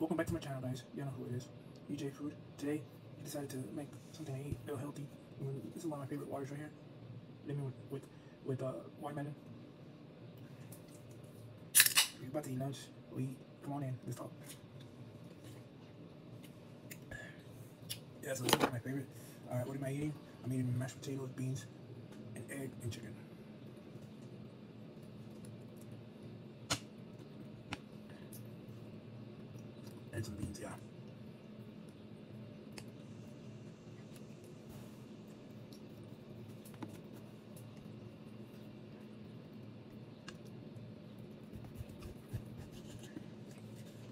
Welcome back to my channel, guys. You know who it is. EJ Food. Today, I decided to make something I eat, little healthy. This is one of my favorite waters right here. Lemon with with, with uh, watermelon. We're about to eat lunch. We. Come on in. Let's talk. Yeah, so this is my favorite. All right, what am I eating? I'm eating mashed potatoes, beans, and egg and chicken. And beans, yeah.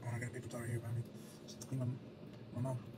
I got a paper towel here by me. Just clean my, my mouth.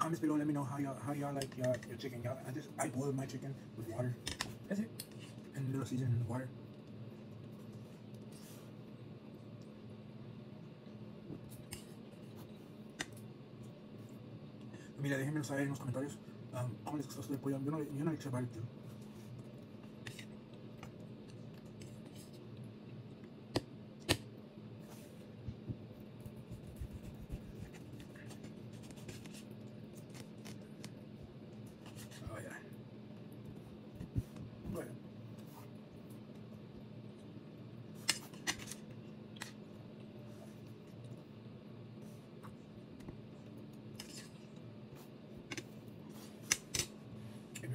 comments below, let me know how y'all how y'all like your, your chicken. Y'all, I just I boil my chicken with water. That's it. And a little seasoning in the water. Mira, déjenmelo saber en los comentarios um, cómo les gustó esto del pollo. Yo no, yo no le eché barbecue.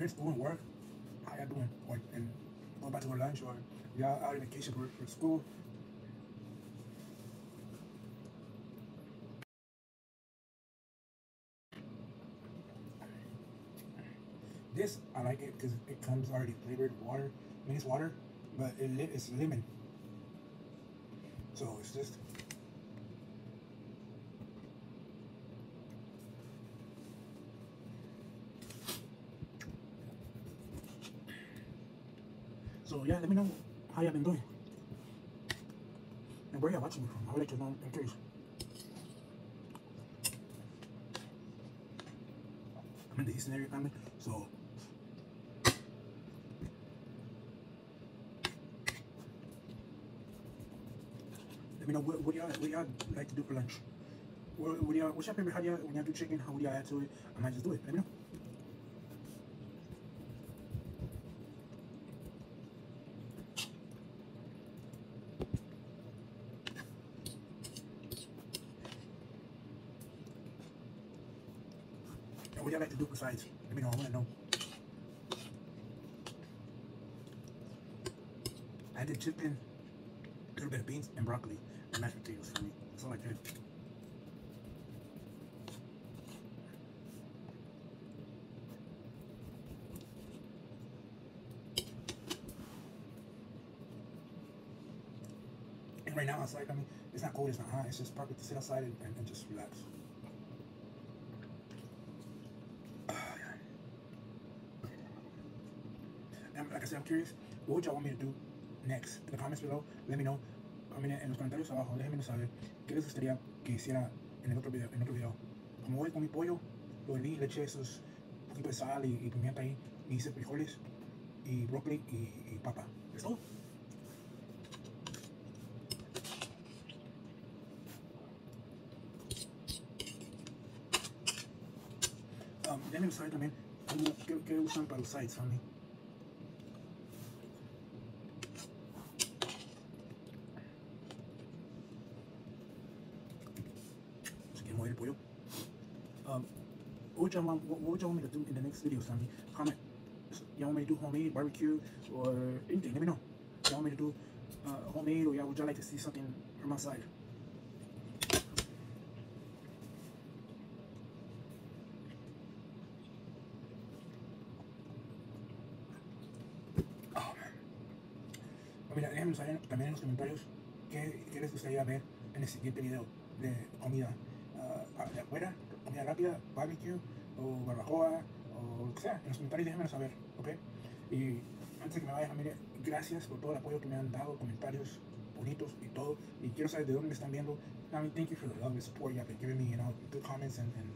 If you're work, how y'all doing? Or and going back to a lunch or y'all out on vacation for, for school. This I like it because it comes already flavored water. I mean it's water, but it, it's lemon. So it's just So yeah, let me know how y'all been doing. And where y'all watching me from. I would like to know, I'm. I'm in the Eastern area family, so let me know what, what y'all what y'all like to do for lunch. What, what y'all what's your favorite how do y'all when y'all do chicken, how would y'all add to it? I might just do it. Let me know. What y'all like to do besides? Let me know. I want to know. I did chicken, a little bit of beans, and broccoli, and mashed potatoes for me. That's all I did. And right now outside, I mean, it's not cold, it's not hot. It's just perfect to sit outside and, and, and just relax. And like I said, I'm curious, what would y'all want me to do next? In the comments below, let me know. Mean, en los comentarios abajo, déjenme saber qué les gustaría que hiciera en el otro video. En otro video. Como hoy con mi pollo, lo herví, le eché esos poquito de sal y, y pimienta ahí, y hice frijoles y brócoli y, y papa. ¿Es todo? Um, déjenme saber también qué, qué usan para los sides, family. What y'all want, what, what y'all want me to do in the next video, family? Comment. Y'all want me to do homemade barbecue or anything? Let me know. Y'all want me to do uh, homemade or y'all would y'all like to see something from outside? Oh. Mira, déjenme saber también en los comentarios qué, qué les gustaría ver en el siguiente video de comida uh, de afuera, comida rápida, barbecue o barbacoa o lo que sea. En los comentarios déjenmelo saber, ¿ok? Y antes de que me vaya, familia, gracias por todo el apoyo que me han dado, comentarios bonitos y todo. Y quiero saber de dónde me están viendo. I mean, thank you for the love and support you have been giving me, you know, good comments and, and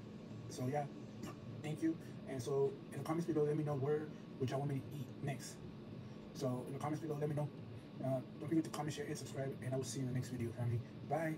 so yeah, thank you. And so in the comments below, let me know where which I want me to eat next. So in the comments below, let me know. Uh, don't forget to comment, share, and subscribe, and I will see you in the next video, family. Bye.